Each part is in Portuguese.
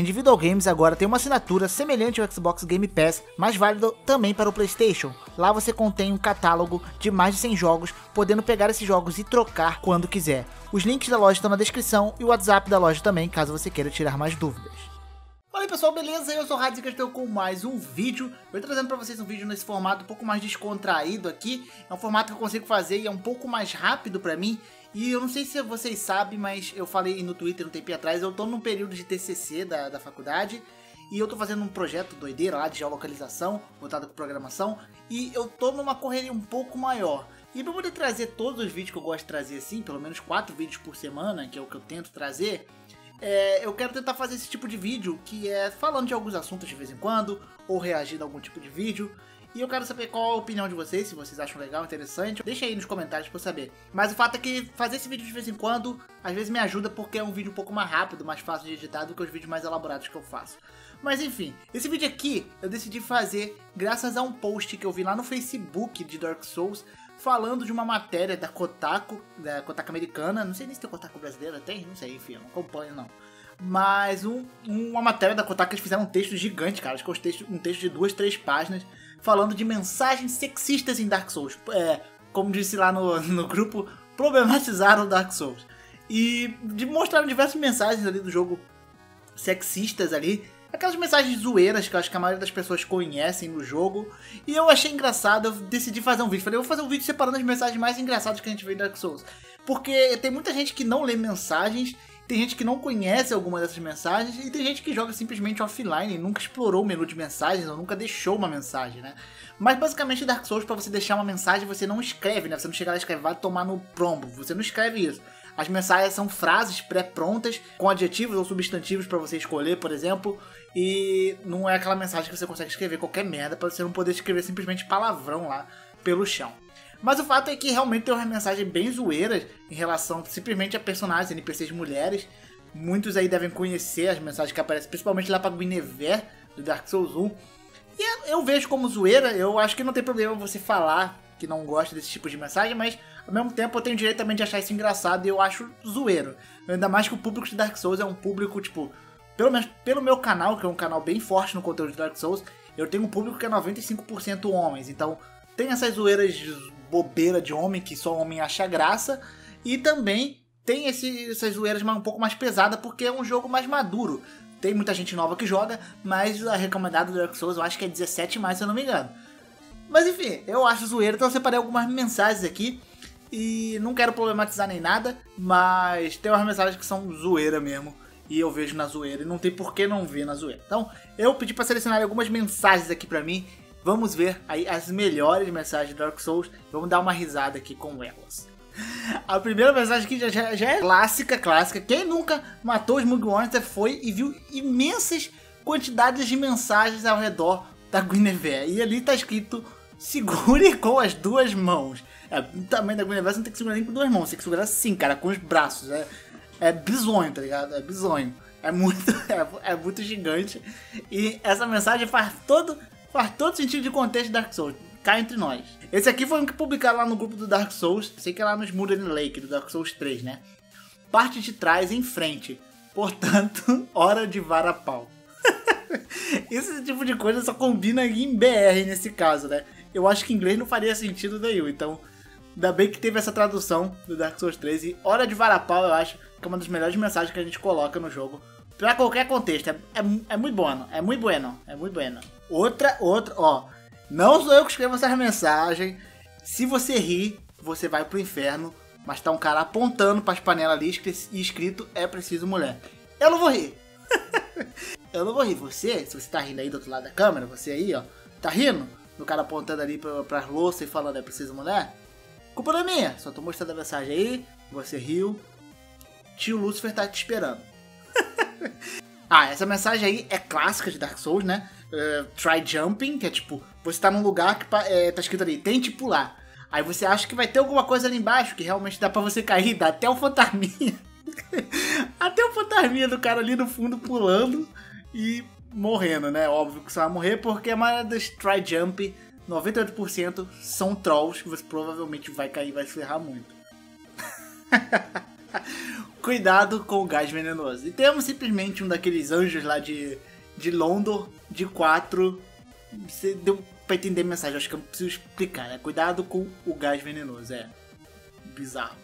Individual Games agora tem uma assinatura semelhante ao Xbox Game Pass, mas válido também para o PlayStation. Lá você contém um catálogo de mais de 100 jogos, podendo pegar esses jogos e trocar quando quiser. Os links da loja estão na descrição e o WhatsApp da loja também, caso você queira tirar mais dúvidas. Fala aí pessoal, beleza? Eu sou o Radzik, estou com mais um vídeo. Eu trazendo para vocês um vídeo nesse formato um pouco mais descontraído aqui. É um formato que eu consigo fazer e é um pouco mais rápido para mim. E eu não sei se vocês sabem, mas eu falei no Twitter um tempo atrás, eu tô num período de TCC da, da faculdade. E eu tô fazendo um projeto doideira lá de geolocalização, voltado com programação. E eu tô numa correria um pouco maior. E pra poder trazer todos os vídeos que eu gosto de trazer assim, pelo menos quatro vídeos por semana, que é o que eu tento trazer, é, eu quero tentar fazer esse tipo de vídeo que é falando de alguns assuntos de vez em quando, ou reagindo a algum tipo de vídeo. E eu quero saber qual a opinião de vocês, se vocês acham legal, interessante. Deixa aí nos comentários pra eu saber. Mas o fato é que fazer esse vídeo de vez em quando, às vezes me ajuda porque é um vídeo um pouco mais rápido, mais fácil de editar do que os vídeos mais elaborados que eu faço. Mas enfim, esse vídeo aqui eu decidi fazer graças a um post que eu vi lá no Facebook de Dark Souls, falando de uma matéria da Kotaku, da Kotaku americana, não sei nem se tem Kotaku brasileira, tem? Não sei, enfim, não acompanho não. Mas um, uma matéria da Kotaku, eles fizeram um texto gigante, cara, acho que é um texto de duas, três páginas, falando de mensagens sexistas em Dark Souls. É, como disse lá no, no grupo, problematizaram Dark Souls. E mostraram diversas mensagens ali do jogo sexistas ali. Aquelas mensagens zoeiras que eu acho que a maioria das pessoas conhecem no jogo. E eu achei engraçado, eu decidi fazer um vídeo. Falei, eu vou fazer um vídeo separando as mensagens mais engraçadas que a gente vê em Dark Souls. Porque tem muita gente que não lê mensagens tem gente que não conhece alguma dessas mensagens e tem gente que joga simplesmente offline, nunca explorou o menu de mensagens ou nunca deixou uma mensagem, né? Mas basicamente Dark Souls para você deixar uma mensagem você não escreve, né? Você não chega lá e escreve, vai tomar no prombo, você não escreve isso. As mensagens são frases pré-prontas com adjetivos ou substantivos para você escolher, por exemplo, e não é aquela mensagem que você consegue escrever qualquer merda para você não poder escrever simplesmente palavrão lá pelo chão. Mas o fato é que realmente tem uma mensagem bem zoeiras em relação simplesmente a personagens, NPCs mulheres. Muitos aí devem conhecer as mensagens que aparecem, principalmente lá pra Guinevere, do Dark Souls 1. E eu vejo como zoeira, eu acho que não tem problema você falar que não gosta desse tipo de mensagem, mas ao mesmo tempo eu tenho direito também de achar isso engraçado e eu acho zoeiro. Ainda mais que o público de Dark Souls é um público, tipo, pelo menos pelo meu canal, que é um canal bem forte no conteúdo de Dark Souls, eu tenho um público que é 95% homens, então tem essas zoeiras bobeira de homem que só homem acha graça. E também tem esse, essas zoeiras um pouco mais pesadas porque é um jogo mais maduro. Tem muita gente nova que joga, mas a recomendada do Dark Souls eu acho que é 17 mais, se eu não me engano. Mas enfim, eu acho zoeira, então eu separei algumas mensagens aqui. E não quero problematizar nem nada, mas tem umas mensagens que são zoeira mesmo. E eu vejo na zoeira, e não tem por que não ver na zoeira. Então, eu pedi para selecionar algumas mensagens aqui para mim Vamos ver aí as melhores mensagens de Dark Souls. Vamos dar uma risada aqui com elas. A primeira mensagem aqui já, já, já é clássica, clássica. Quem nunca matou os Monster foi e viu imensas quantidades de mensagens ao redor da Guinevere. E ali tá escrito: segure com as duas mãos. É, o tamanho da você não tem que segurar nem com duas mãos, tem que segurar assim, cara, com os braços. É, é bizonho, tá ligado? É bizonho. É muito, é, é muito gigante. E essa mensagem faz todo Faz todo sentido de contexto de Dark Souls. Cá entre nós. Esse aqui foi um que publicaram lá no grupo do Dark Souls. Sei que é lá no Smoothen Lake, do Dark Souls 3, né? Parte de trás em frente. Portanto, hora de varapau. Esse tipo de coisa só combina em BR nesse caso, né? Eu acho que inglês não faria sentido nenhum. Então, ainda bem que teve essa tradução do Dark Souls 3. E hora de varapau eu acho que é uma das melhores mensagens que a gente coloca no jogo. Pra qualquer contexto. É, é, é muito bom, é muito bueno, é muito bueno. Outra, outra, ó. Não sou eu que escrevo essa mensagem. Se você rir, você vai pro inferno. Mas tá um cara apontando pras panelas ali e escrito é preciso mulher. Eu não vou rir. eu não vou rir. Você, se você tá rindo aí do outro lado da câmera, você aí, ó, tá rindo? O cara apontando ali pra, pras louças e falando é preciso mulher? Culpa não é minha. Só tô mostrando a mensagem aí. Você riu. Tio Lucifer tá te esperando. ah, essa mensagem aí é clássica de Dark Souls, né? uh, try jumping, que é tipo, você tá num lugar que é, tá escrito ali, tente pular. Aí você acha que vai ter alguma coisa ali embaixo que realmente dá para você cair, dá até o fantasminha. até o fantasminha do cara ali no fundo pulando e morrendo, né? Óbvio que você vai morrer porque a maioria dos try jump, 98% são trolls que você provavelmente vai cair e vai se ferrar muito. Cuidado com o gás venenoso. E temos simplesmente um daqueles anjos lá de, de London, de 4. Você deu pra entender a mensagem, acho que eu não preciso explicar, né? Cuidado com o gás venenoso, é. Bizarro.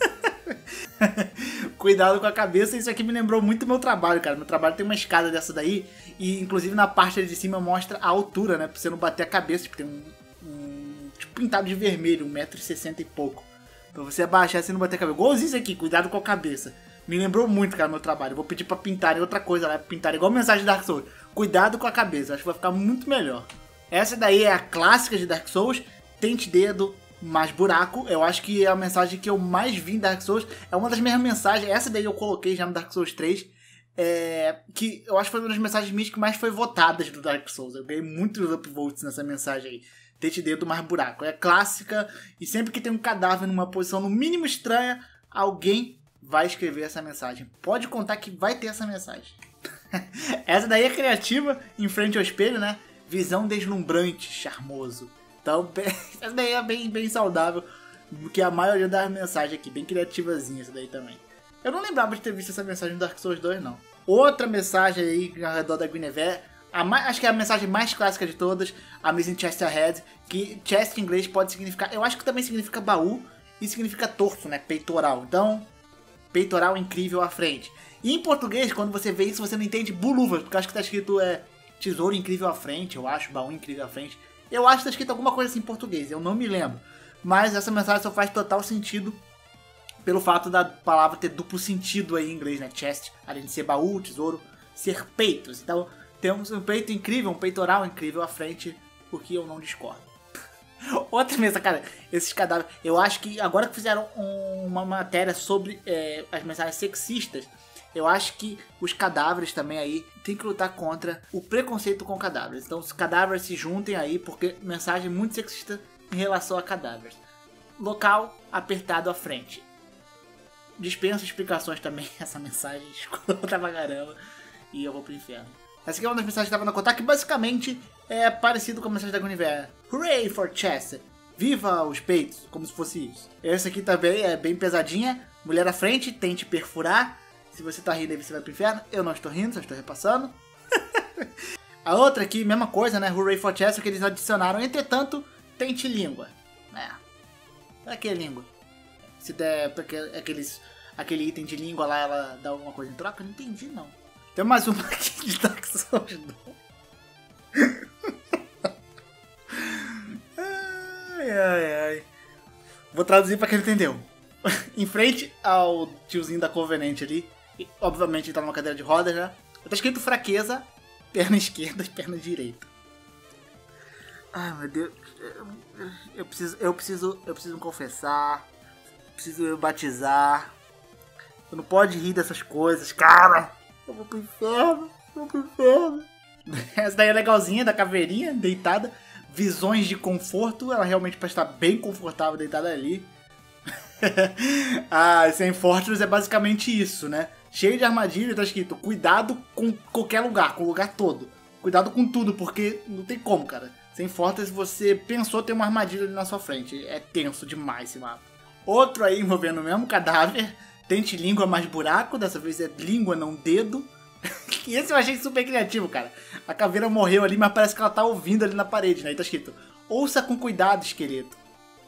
Cuidado com a cabeça, isso aqui me lembrou muito meu trabalho, cara. Meu trabalho tem uma escada dessa daí, e inclusive na parte de cima mostra a altura, né? Pra você não bater a cabeça, tipo, tem um, um tipo, pintado de vermelho, 1,60m e pouco. Pra você abaixar e não bater a cabeça. Igualzinho isso aqui, cuidado com a cabeça. Me lembrou muito, cara, meu trabalho. vou pedir pra pintarem outra coisa lá, pintar igual mensagem de Dark Souls. Cuidado com a cabeça, acho que vai ficar muito melhor. Essa daí é a clássica de Dark Souls. Tente dedo, mais buraco. Eu acho que a mensagem que eu mais vi em Dark Souls. É uma das minhas mensagens. Essa daí eu coloquei já no Dark Souls 3. É, que eu acho que foi uma das mensagens minhas que mais foi votadas do Dark Souls. Eu ganhei muitos upvotes nessa mensagem aí. Tente dedo mais buraco. É clássica e sempre que tem um cadáver numa posição no mínimo estranha, alguém vai escrever essa mensagem. Pode contar que vai ter essa mensagem. essa daí é criativa, em frente ao espelho, né? Visão deslumbrante, charmoso. Essa daí é bem, bem saudável, que a maioria das mensagens aqui, bem criativazinha daí também. Eu não lembrava de ter visto essa mensagem no Dark Souls 2, não. Outra mensagem aí ao redor da Guinevere mais, acho que é a mensagem mais clássica de todas, a Missing Chest Ahead, que chest em inglês pode significar, eu acho que também significa baú e significa torso, né, peitoral. Então, peitoral incrível à frente. E em português, quando você vê isso, você não entende buluvas, porque acho que tá escrito é tesouro incrível à frente, eu acho, baú incrível à frente. Eu acho que tá escrito alguma coisa assim em português, eu não me lembro. Mas essa mensagem só faz total sentido pelo fato da palavra ter duplo sentido aí em inglês, né? Chest, além de ser baú, tesouro, ser peitos. Então, temos um peito incrível, um peitoral incrível à frente, o que eu não discordo. Outra mesa, cara, esses cadáveres. Eu acho que agora que fizeram um, uma matéria sobre é, as mensagens sexistas, eu acho que os cadáveres também aí tem que lutar contra o preconceito com cadáveres. Então, os cadáveres se juntem aí, porque mensagem muito sexista em relação a cadáveres. Local apertado à frente. Dispensa explicações também essa mensagem escrota pra caramba. E eu vou pro inferno. Essa aqui é uma das mensagens que estava na contar, que basicamente é parecido com a mensagem da Guinevere. Hooray for Chester! Viva os peitos, como se fosse isso. Essa aqui também é bem pesadinha. Mulher à frente, tente perfurar. Se você tá rindo aí, você vai pro inferno. Eu não estou rindo, só estou repassando. a outra aqui, mesma coisa, né? Hooray for Chester, que eles adicionaram. Entretanto, tente língua. É. Pra que língua? Se der pra aqueles, aquele item de língua lá, ela dá alguma coisa em troca? Não entendi, não. Tem mais uma aqui de Dark Souls 2. ai, ai, ai. Vou traduzir pra quem entendeu. em frente ao tiozinho da Covenant ali, e, obviamente ele tá numa cadeira de rodas já, tá escrito fraqueza, perna esquerda e perna direita. Ai meu Deus, eu preciso, eu preciso, eu preciso confessar, preciso batizar. Você não pode rir dessas coisas, cara. Eu vou pro inferno, eu vou pro inferno. Essa daí é legalzinha, da caveirinha, deitada. Visões de conforto, ela realmente parece estar bem confortável deitada ali. ah, sem Fortress é basicamente isso, né? Cheio de armadilha, tá escrito cuidado com qualquer lugar, com o lugar todo. Cuidado com tudo, porque não tem como, cara. Sem Fortress você pensou ter uma armadilha ali na sua frente. É tenso demais esse mapa. Outro aí envolvendo o mesmo cadáver. Tente língua mais buraco, dessa vez é língua, não dedo. e esse eu achei super criativo, cara. A caveira morreu ali, mas parece que ela tá ouvindo ali na parede, né? E tá escrito: Ouça com cuidado, esqueleto.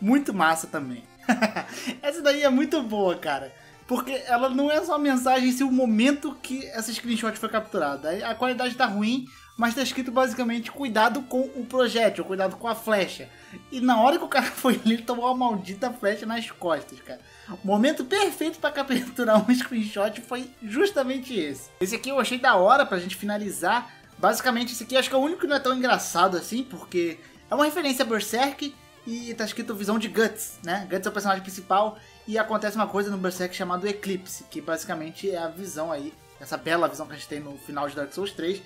Muito massa também. essa daí é muito boa, cara. Porque ela não é só a mensagem, sim o momento que essa screenshot foi capturada. A qualidade tá ruim, mas tá escrito basicamente cuidado com o projétil, cuidado com a flecha. E na hora que o cara foi ele tomou uma maldita flecha nas costas, cara. O momento perfeito para capturar um screenshot foi justamente esse. Esse aqui eu achei da hora pra gente finalizar. Basicamente, esse aqui acho que é o único que não é tão engraçado assim, porque é uma referência a Berserk e tá escrito visão de Guts, né? Guts é o personagem principal e acontece uma coisa no Berserk chamado Eclipse, que basicamente é a visão aí, essa bela visão que a gente tem no final de Dark Souls 3,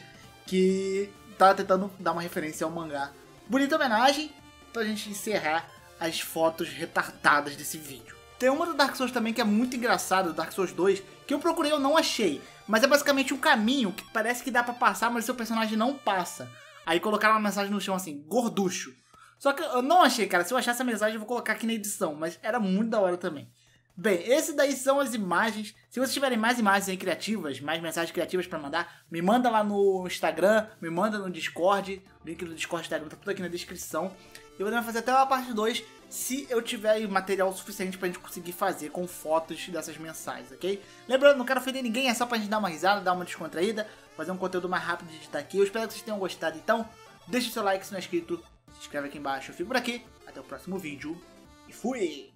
que tá tentando dar uma referência ao mangá. Bonita homenagem pra gente encerrar as fotos retardadas desse vídeo. Tem uma do Dark Souls também que é muito engraçada, do Dark Souls 2, que eu procurei eu não achei. Mas é basicamente um caminho que parece que dá para passar, mas seu personagem não passa. Aí colocaram uma mensagem no chão assim, gorducho. Só que eu não achei, cara. Se eu achar essa mensagem, eu vou colocar aqui na edição. Mas era muito da hora também. Bem, esse daí são as imagens. Se vocês tiverem mais imagens aí criativas, mais mensagens criativas para mandar, me manda lá no Instagram, me manda no Discord. O link do Discord Instagram tá tudo aqui na descrição. Eu vou fazer até uma parte 2 se eu tiver material suficiente pra gente conseguir fazer com fotos dessas mensagens, ok? Lembrando, não quero ofender ninguém, é só pra gente dar uma risada, dar uma descontraída, fazer um conteúdo mais rápido de editar aqui. Eu espero que vocês tenham gostado, então deixe seu like se não é inscrito, se inscreve aqui embaixo. Eu fico por aqui, até o próximo vídeo e fui!